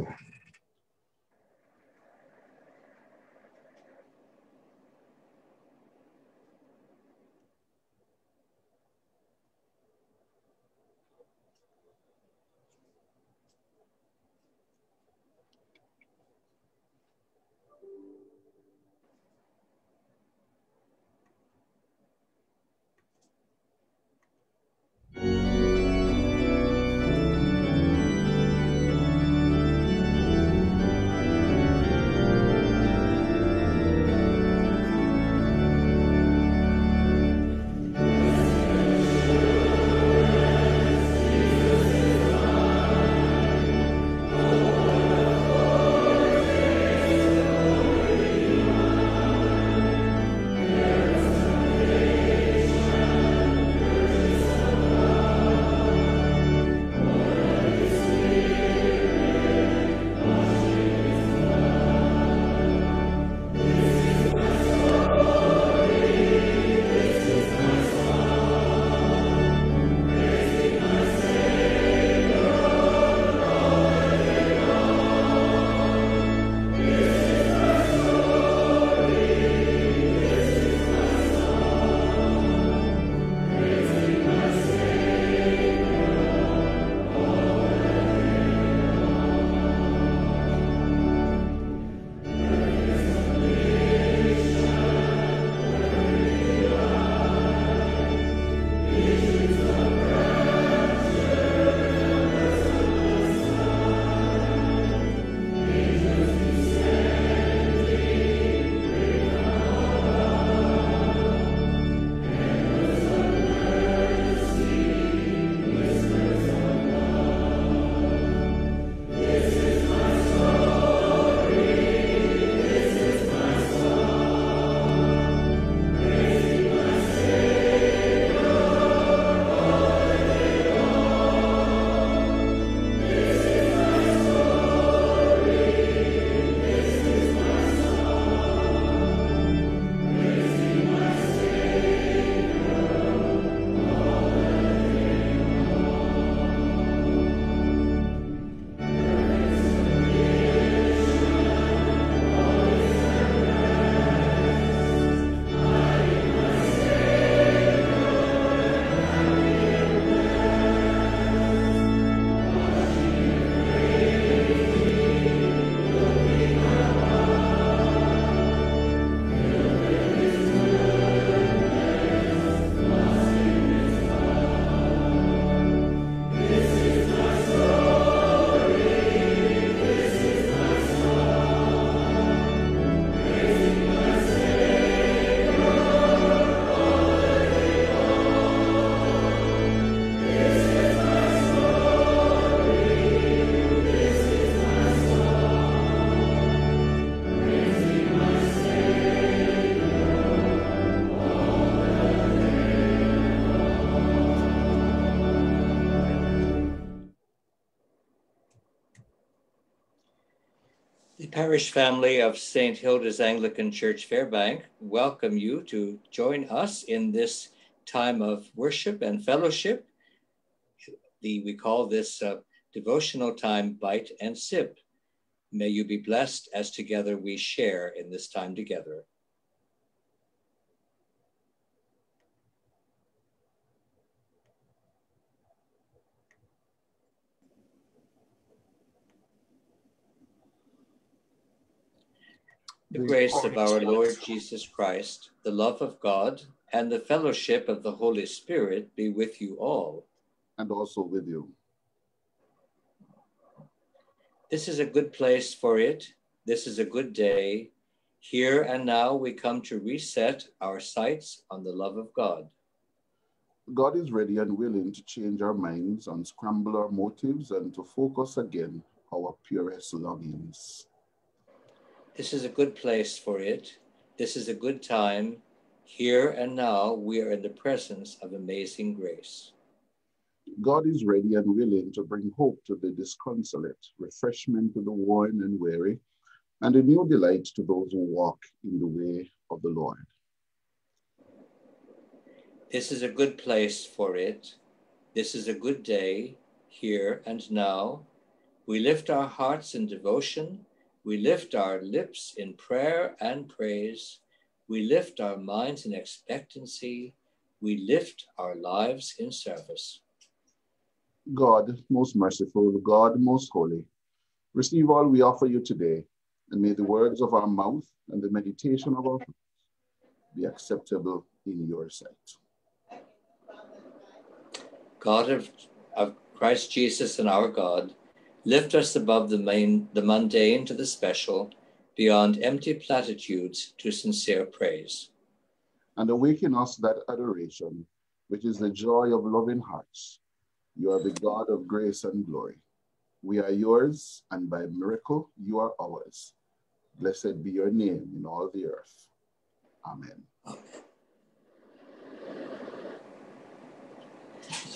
Oracle. Parish family of St. Hilda's Anglican Church Fairbank welcome you to join us in this time of worship and fellowship. The, we call this uh, devotional time bite and sip. May you be blessed as together we share in this time together. The grace of our Lord Jesus Christ, the love of God, and the fellowship of the Holy Spirit be with you all. And also with you. This is a good place for it. This is a good day. Here and now we come to reset our sights on the love of God. God is ready and willing to change our minds, unscramble our motives, and to focus again our purest longings. This is a good place for it. This is a good time. Here and now, we are in the presence of amazing grace. God is ready and willing to bring hope to the disconsolate, refreshment to the worn and weary, and a new delight to those who walk in the way of the Lord. This is a good place for it. This is a good day, here and now. We lift our hearts in devotion we lift our lips in prayer and praise. We lift our minds in expectancy. We lift our lives in service. God, most merciful, God, most holy, receive all we offer you today, and may the words of our mouth and the meditation of our hearts be acceptable in your sight. God of, of Christ Jesus and our God, Lift us above the, main, the mundane to the special, beyond empty platitudes to sincere praise. And awaken us that adoration, which is the joy of loving hearts. You are the God of grace and glory. We are yours, and by miracle you are ours. Blessed be your name in all the earth. Amen. Amen.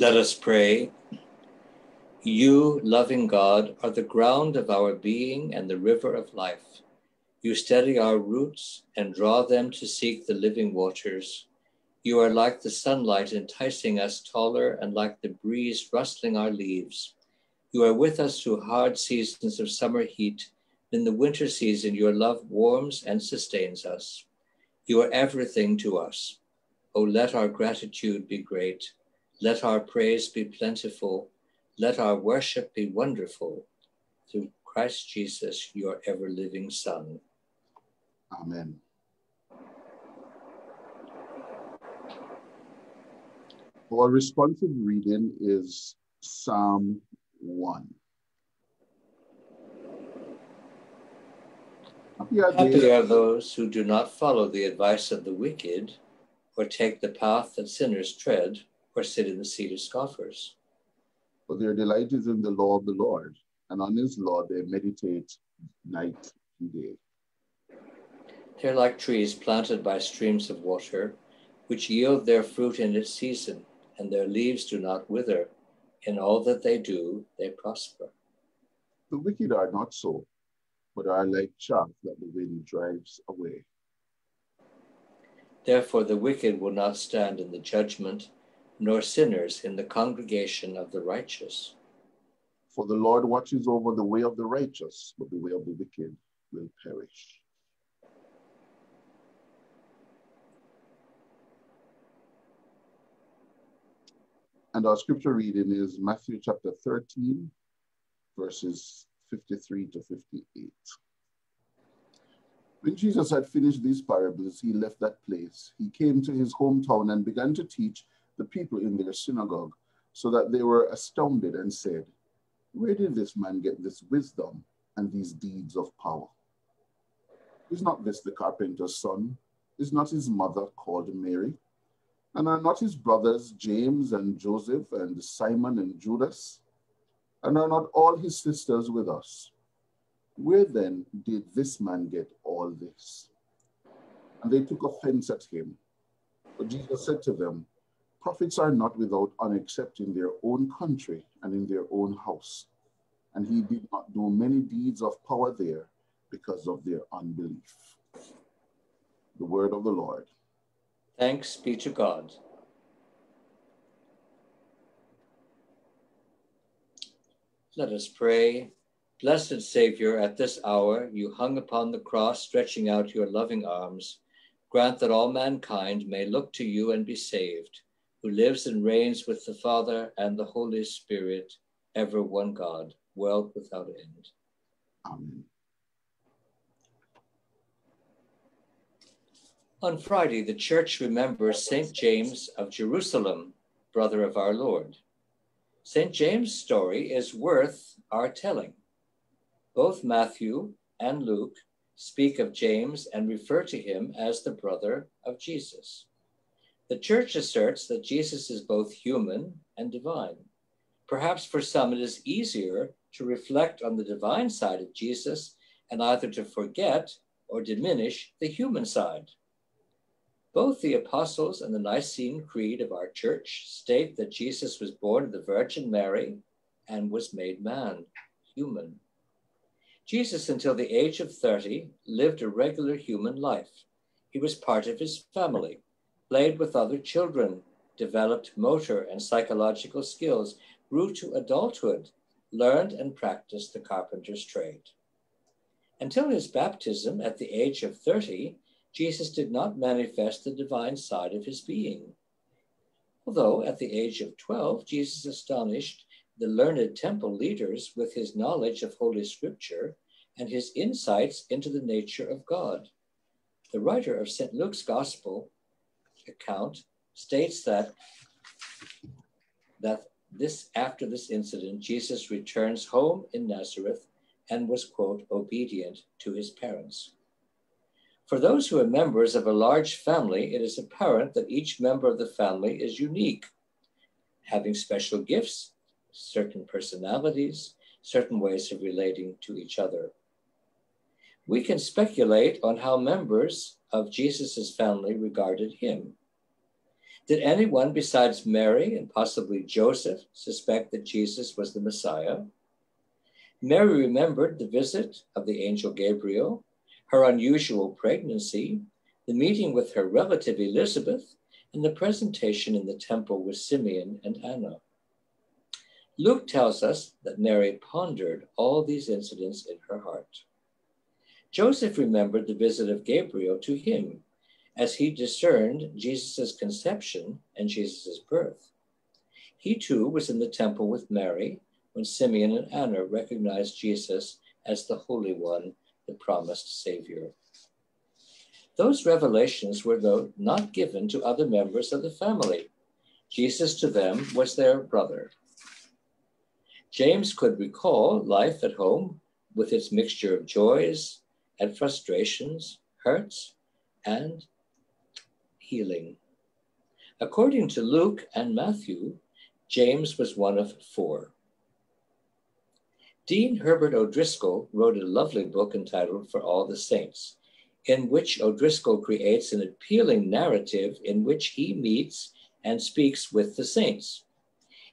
Let us pray. You, loving God, are the ground of our being and the river of life. You steady our roots and draw them to seek the living waters. You are like the sunlight enticing us taller and like the breeze rustling our leaves. You are with us through hard seasons of summer heat. In the winter season, your love warms and sustains us. You are everything to us. Oh, let our gratitude be great. Let our praise be plentiful let our worship be wonderful through Christ Jesus, your ever living Son. Amen. Our responsive reading is Psalm 1. Happy are, Happy are those who do not follow the advice of the wicked, or take the path that sinners tread, or sit in the seat of scoffers for their delight is in the law of the Lord, and on his law they meditate night and day. They're like trees planted by streams of water, which yield their fruit in its season, and their leaves do not wither. In all that they do, they prosper. The wicked are not so, but are like chaff that the wind drives away. Therefore, the wicked will not stand in the judgment nor sinners in the congregation of the righteous. For the Lord watches over the way of the righteous, but the way of the wicked will perish. And our scripture reading is Matthew chapter 13, verses 53 to 58. When Jesus had finished these parables, he left that place. He came to his hometown and began to teach the people in their synagogue, so that they were astounded and said, Where did this man get this wisdom and these deeds of power? Is not this the carpenter's son? Is not his mother called Mary? And are not his brothers James and Joseph and Simon and Judas? And are not all his sisters with us? Where then did this man get all this? And they took offense at him. But Jesus said to them, Prophets are not without honor except in their own country and in their own house. And he did not do many deeds of power there because of their unbelief. The word of the Lord. Thanks be to God. Let us pray. Blessed Savior, at this hour you hung upon the cross, stretching out your loving arms. Grant that all mankind may look to you and be saved, who lives and reigns with the Father and the Holy Spirit, ever one God, world without end. Amen. On Friday, the church remembers St. James of Jerusalem, brother of our Lord. St. James' story is worth our telling. Both Matthew and Luke speak of James and refer to him as the brother of Jesus. The church asserts that Jesus is both human and divine. Perhaps for some it is easier to reflect on the divine side of Jesus and either to forget or diminish the human side. Both the Apostles and the Nicene Creed of our church state that Jesus was born of the Virgin Mary and was made man, human. Jesus, until the age of 30, lived a regular human life. He was part of his family, played with other children, developed motor and psychological skills, grew to adulthood, learned and practiced the carpenter's trade. Until his baptism at the age of 30, Jesus did not manifest the divine side of his being. Although at the age of 12, Jesus astonished the learned temple leaders with his knowledge of Holy Scripture and his insights into the nature of God. The writer of St. Luke's Gospel account states that, that this after this incident, Jesus returns home in Nazareth and was, quote, obedient to his parents. For those who are members of a large family, it is apparent that each member of the family is unique, having special gifts, certain personalities, certain ways of relating to each other. We can speculate on how members of Jesus' family regarded him. Did anyone besides Mary and possibly Joseph suspect that Jesus was the Messiah? Mary remembered the visit of the angel Gabriel her unusual pregnancy, the meeting with her relative Elizabeth, and the presentation in the temple with Simeon and Anna. Luke tells us that Mary pondered all these incidents in her heart. Joseph remembered the visit of Gabriel to him as he discerned Jesus' conception and Jesus' birth. He too was in the temple with Mary when Simeon and Anna recognized Jesus as the Holy One the promised Savior. Those revelations were, though, not given to other members of the family. Jesus to them was their brother. James could recall life at home with its mixture of joys and frustrations, hurts, and healing. According to Luke and Matthew, James was one of four. Dean Herbert O'Driscoll wrote a lovely book entitled For All the Saints, in which O'Driscoll creates an appealing narrative in which he meets and speaks with the saints.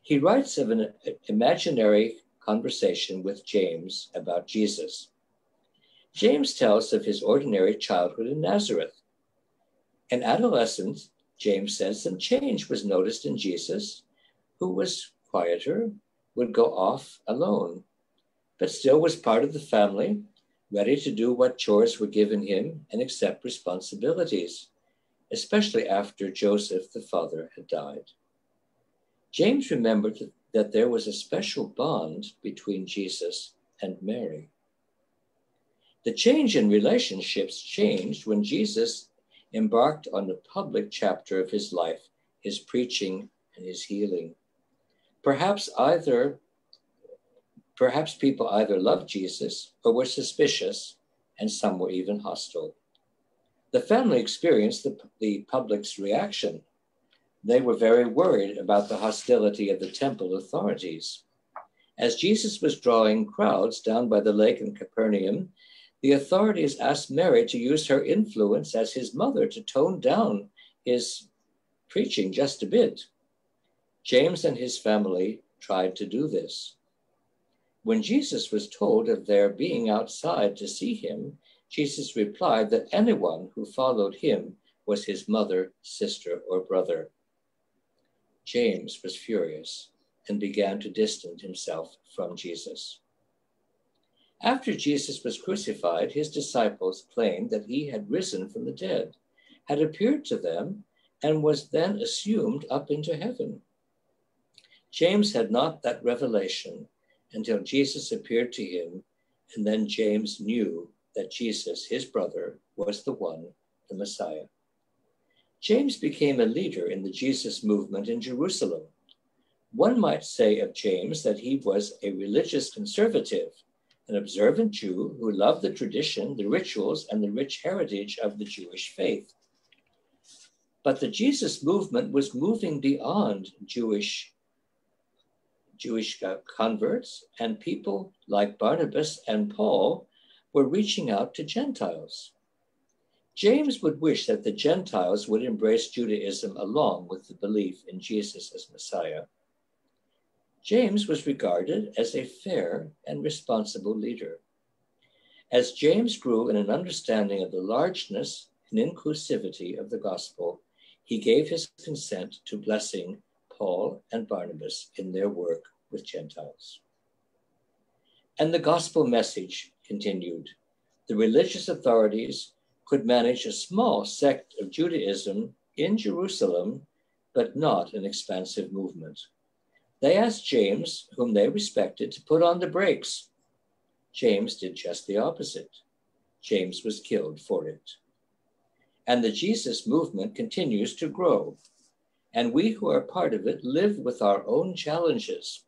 He writes of an imaginary conversation with James about Jesus. James tells of his ordinary childhood in Nazareth. In adolescence, James says some change was noticed in Jesus, who was quieter, would go off alone, but still was part of the family, ready to do what chores were given him and accept responsibilities, especially after Joseph, the father, had died. James remembered that there was a special bond between Jesus and Mary. The change in relationships changed when Jesus embarked on the public chapter of his life, his preaching and his healing. Perhaps either Perhaps people either loved Jesus or were suspicious, and some were even hostile. The family experienced the, the public's reaction. They were very worried about the hostility of the temple authorities. As Jesus was drawing crowds down by the lake in Capernaum, the authorities asked Mary to use her influence as his mother to tone down his preaching just a bit. James and his family tried to do this. When Jesus was told of their being outside to see him, Jesus replied that anyone who followed him was his mother, sister, or brother. James was furious and began to distance himself from Jesus. After Jesus was crucified, his disciples claimed that he had risen from the dead, had appeared to them, and was then assumed up into heaven. James had not that revelation until Jesus appeared to him, and then James knew that Jesus, his brother, was the one, the Messiah. James became a leader in the Jesus movement in Jerusalem. One might say of James that he was a religious conservative, an observant Jew who loved the tradition, the rituals, and the rich heritage of the Jewish faith. But the Jesus movement was moving beyond Jewish Jewish uh, converts, and people like Barnabas and Paul were reaching out to Gentiles. James would wish that the Gentiles would embrace Judaism along with the belief in Jesus as Messiah. James was regarded as a fair and responsible leader. As James grew in an understanding of the largeness and inclusivity of the gospel, he gave his consent to blessing Paul and Barnabas in their work with Gentiles. And the gospel message continued. The religious authorities could manage a small sect of Judaism in Jerusalem, but not an expansive movement. They asked James, whom they respected, to put on the brakes. James did just the opposite. James was killed for it. And the Jesus movement continues to grow. And we who are part of it live with our own challenges.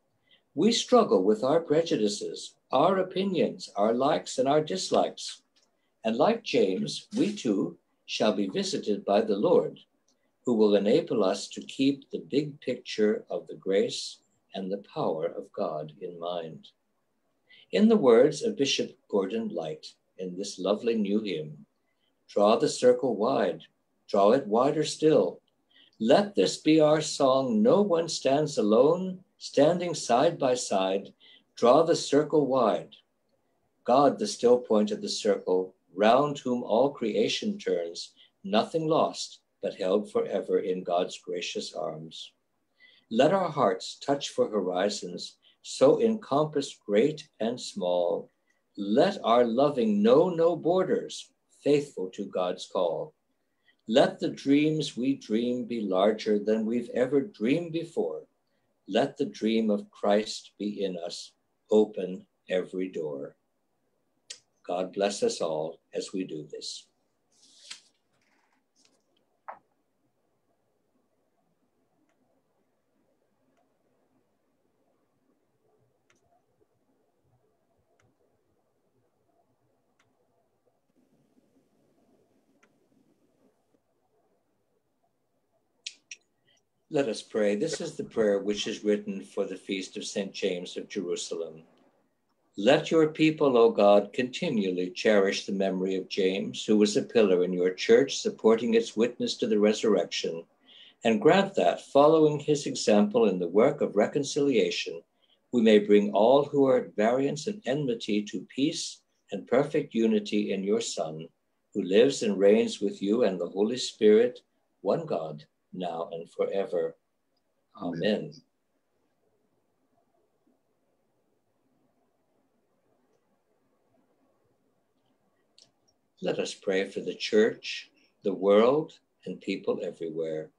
We struggle with our prejudices, our opinions, our likes, and our dislikes. And like James, we too shall be visited by the Lord, who will enable us to keep the big picture of the grace and the power of God in mind. In the words of Bishop Gordon Light in this lovely new hymn, draw the circle wide, draw it wider still. Let this be our song. No one stands alone, standing side by side. Draw the circle wide. God, the still point of the circle, round whom all creation turns, nothing lost, but held forever in God's gracious arms. Let our hearts touch for horizons so encompass great and small. Let our loving know no borders, faithful to God's call. Let the dreams we dream be larger than we've ever dreamed before. Let the dream of Christ be in us, open every door. God bless us all as we do this. Let us pray. This is the prayer which is written for the feast of St. James of Jerusalem. Let your people, O God, continually cherish the memory of James, who was a pillar in your church, supporting its witness to the resurrection, and grant that, following his example in the work of reconciliation, we may bring all who are at variance and enmity to peace and perfect unity in your Son, who lives and reigns with you and the Holy Spirit, one God, now and forever. Amen. Amen. Let us pray for the church, the world, and people everywhere.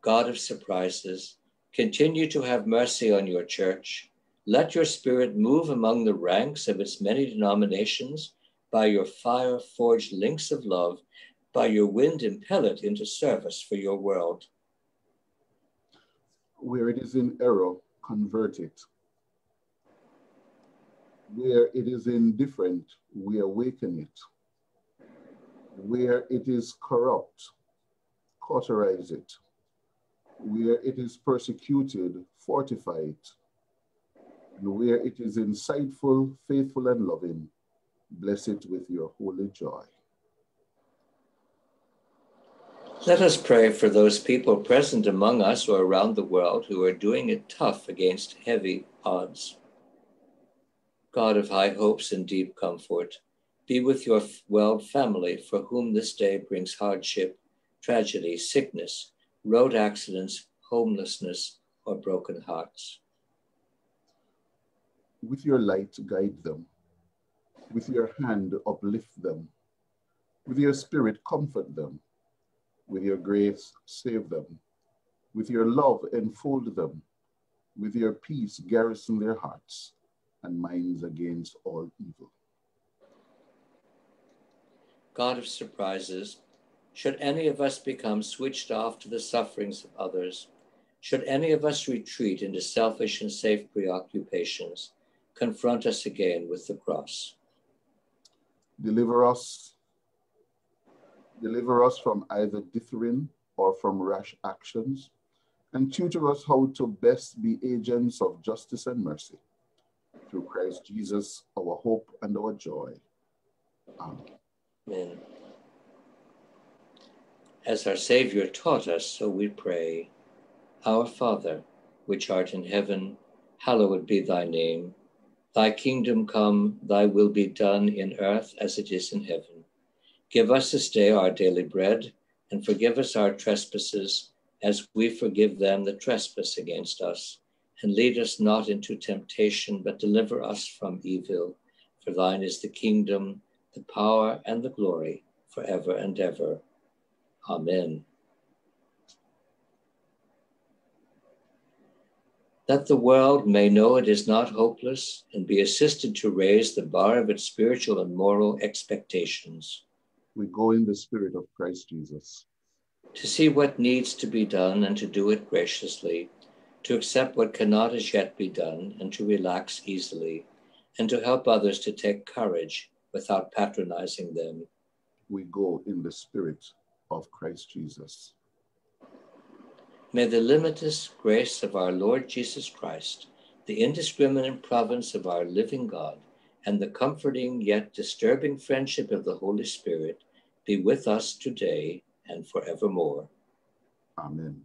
God of surprises, continue to have mercy on your church. Let your spirit move among the ranks of its many denominations by your fire forged links of love, by your wind impel it into service for your world. Where it is in error, convert it where it is indifferent, we awaken it. Where it is corrupt, cauterize it. Where it is persecuted, fortify it. And where it is insightful, faithful, and loving, bless it with your holy joy. Let us pray for those people present among us or around the world who are doing it tough against heavy odds. God of high hopes and deep comfort, be with your well family for whom this day brings hardship, tragedy, sickness, road accidents, homelessness, or broken hearts. With your light, guide them. With your hand, uplift them. With your spirit, comfort them. With your grace, save them. With your love, enfold them. With your peace, garrison their hearts and minds against all evil. God of surprises, should any of us become switched off to the sufferings of others, should any of us retreat into selfish and safe preoccupations, confront us again with the cross. Deliver us, deliver us from either dithering or from rash actions, and tutor us how to best be agents of justice and mercy. Through Christ Jesus, our hope and our joy. Amen. Amen. As our Savior taught us, so we pray. Our Father, which art in heaven, hallowed be thy name. Thy kingdom come, thy will be done in earth as it is in heaven. Give us this day our daily bread, and forgive us our trespasses, as we forgive them that trespass against us. And lead us not into temptation, but deliver us from evil. For thine is the kingdom, the power, and the glory, forever and ever. Amen. That the world may know it is not hopeless and be assisted to raise the bar of its spiritual and moral expectations. We go in the spirit of Christ Jesus. To see what needs to be done and to do it graciously, to accept what cannot as yet be done and to relax easily, and to help others to take courage without patronizing them. We go in the spirit of Christ Jesus. May the limitless grace of our Lord Jesus Christ, the indiscriminate province of our living God, and the comforting yet disturbing friendship of the Holy Spirit be with us today and forevermore. Amen.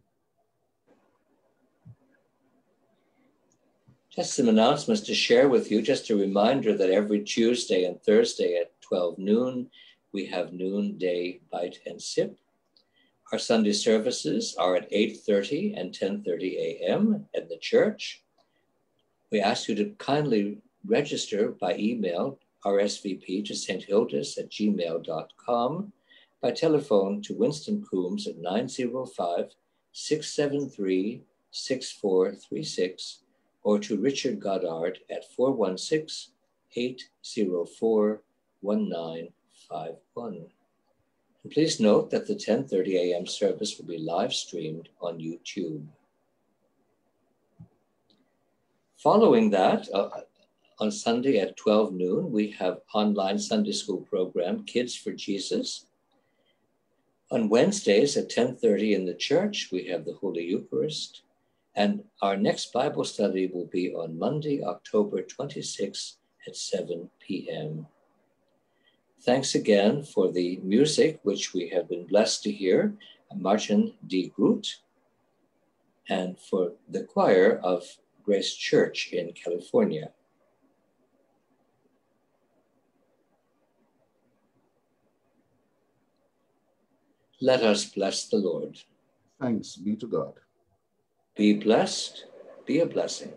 Just some announcements to share with you. Just a reminder that every Tuesday and Thursday at 12 noon, we have noonday bite and sip. Our Sunday services are at 8:30 and 10:30 a.m. at the church. We ask you to kindly register by email RSVP to sthildas at gmail.com, by telephone to Winston Coombs at 905 673 6436, or to Richard Goddard at 416 804 1951. And please note that the 10:30 a.m. service will be live streamed on YouTube. Following that, uh, on Sunday at 12 noon, we have online Sunday school program Kids for Jesus. On Wednesdays at 10:30 in the church, we have the Holy Eucharist, and our next Bible study will be on Monday, October 26 at 7 p.m. Thanks again for the music, which we have been blessed to hear, Martin D. Groot, and for the choir of Grace Church in California. Let us bless the Lord. Thanks be to God. Be blessed, be a blessing.